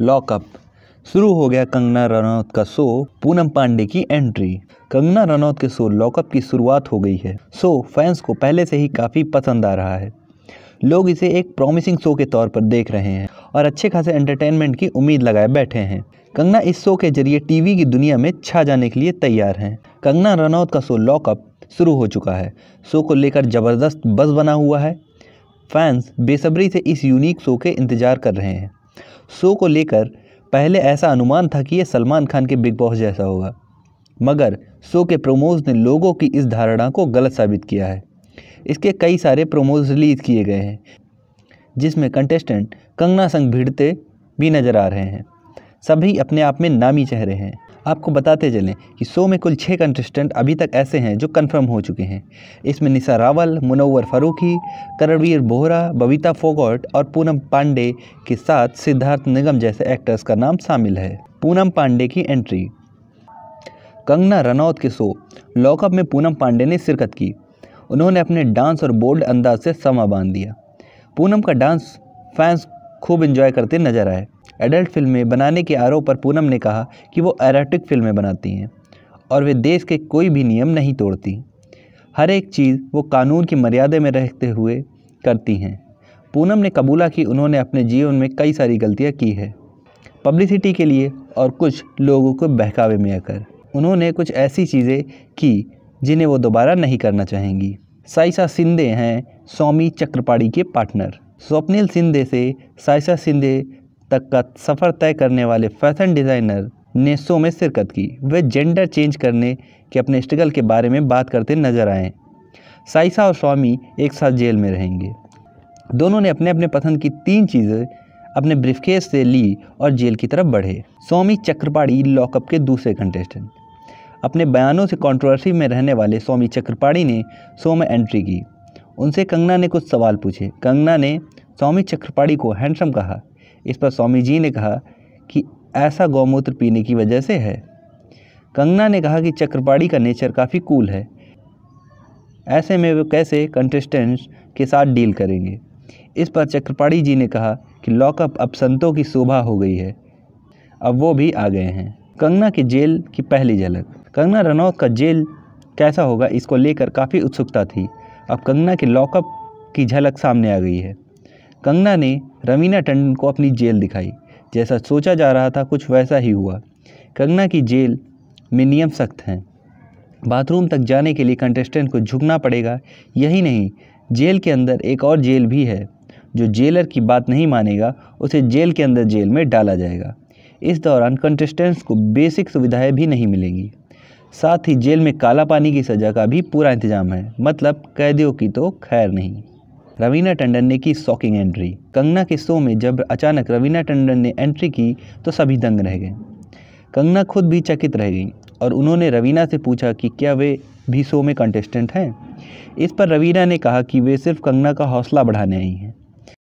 Lockup. शुरू हो गया कंगना रनौत का शो पूनम पांडे की एंट्री। कंगना रनौत के शो लॉकअप की शुरुआत हो गई है। शो फैंस को पहले से ही काफ़ी पसंद आ रहा है। लोग इसे एक प्रॉमिसिंग शो के तौर पर देख रहे हैं और अच्छे खासे एंटरटेनमेंट की उम्मीद लगाए बैठे हैं। कंगना इस शो के ज़रिए टीवी की दुनिया में छा जाने के लिए तैयार हैं। कंगना रनौत का शो लॉकअप शुरू हो चुका है। शो को लेकर ज़बरदस्त बस बना हुआ है। फैंस बेसब्री से इस यूनिक शो के इंतज़ार कर रहे हैं। शो को लेकर पहले ऐसा अनुमान था कि यह सलमान खान के बिग बॉस जैसा होगा। मगर शो के प्रोमोज ने लोगों की इस धारणा को गलत साबित किया है। इसके कई सारे प्रोमोज रिलीज़ किए गए हैं, जिसमें कंटेस्टेंट कंगना संग भिड़ते भी नज़र आ रहे हैं। सभी अपने आप में नामी चेहरे हैं। आपको बताते चलें कि शो में कुल छः कंटेस्टेंट अभी तक ऐसे हैं जो कंफर्म हो चुके हैं। इसमें निशा रावल मुनव्वर फारूकी करणवीर बोहरा, बबीता फोगोट और पूनम पांडे के साथ सिद्धार्थ निगम जैसे एक्टर्स का नाम शामिल है। पूनम पांडे की एंट्री कंगना रनौत के शो। लॉकअप में पूनम पांडे ने शिरकत की। उन्होंने अपने डांस और बोल्ड अंदाज से समा बाँध दिया। पूनम का डांस फैंस खूब इंजॉय करते नज़र आए। एडल्ट फ़िल्में बनाने के आरोप पर पूनम ने कहा कि वो एरोटिक फ़िल्में बनाती हैं और वे देश के कोई भी नियम नहीं तोड़ती। हर एक चीज़ वो कानून की मर्यादा में रहते हुए करती हैं। पूनम ने कबूला कि उन्होंने अपने जीवन में कई सारी गलतियाँ की है। पब्लिसिटी के लिए और कुछ लोगों को बहकावे में आकर। उन्होंने कुछ ऐसी चीज़ें की जिन्हें वो दोबारा नहीं करना चाहेंगी। साइसा सिंधे हैं स्वामी चक्रपाड़ी के पार्टनर। स्वप्निल सिंधे से साइसा सिंधे तक का सफ़र तय करने वाले फ़ैशन डिज़ाइनर ने शो में शिरकत की। वे जेंडर चेंज करने के अपने स्ट्रगल के बारे में बात करते नज़र आए। साइसा और स्वामी एक साथ जेल में रहेंगे। दोनों ने अपने अपने पसंद की तीन चीज़ें अपने ब्रिफकेस से ली और जेल की तरफ़ बढ़े। स्वामी चक्रपाड़ी लॉकअप के दूसरे कंटेस्टेंट। अपने बयानों से कंट्रोवर्सी में रहने वाले स्वामी चक्रपाड़ी ने शो में एंट्री की। उनसे कंगना ने कुछ सवाल पूछे। कंगना ने स्वामी चक्रपाड़ी को हैंडसम कहा। इस पर स्वामी जी ने कहा कि ऐसा गौमूत्र पीने की वजह से है। कंगना ने कहा कि चक्रपाड़ी का नेचर काफ़ी कूल है। ऐसे में वो कैसे कंटेस्टेंट्स के साथ डील करेंगे? इस पर चक्रपाड़ी जी ने कहा कि लॉकअप अब संतों की शोभा हो गई है। अब वो भी आ गए हैं। कंगना की जेल की पहली झलक। कंगना रनौत का जेल कैसा होगा इसको लेकर काफ़ी उत्सुकता थी। अब कंगना के लॉकअप की झलक सामने आ गई है। कंगना ने रवीना टंडन को अपनी जेल दिखाई। जैसा सोचा जा रहा था, कुछ वैसा ही हुआ। कंगना की जेल में नियम सख्त हैं। बाथरूम तक जाने के लिए कंटेस्टेंट को झुकना पड़ेगा। यही नहीं, जेल के अंदर एक और जेल भी है। जो जेलर की बात नहीं मानेगा, उसे जेल के अंदर जेल में डाला जाएगा। इस दौरान कंटेस्टेंट्स को बेसिक सुविधाएँ भी नहीं मिलेंगी। साथ ही जेल में काला पानी की सज़ा का भी पूरा इंतज़ाम है। मतलब कैदियों की तो खैर नहीं। रवीना टंडन ने की शॉकिंग एंट्री। कंगना के शो में जब अचानक रवीना टंडन ने एंट्री की तो सभी दंग रह गए। कंगना खुद भी चकित रह गई और उन्होंने रवीना से पूछा कि क्या वे भी शो में कंटेस्टेंट हैं? इस पर रवीना ने कहा कि वे सिर्फ़ कंगना का हौसला बढ़ाने आई हैं।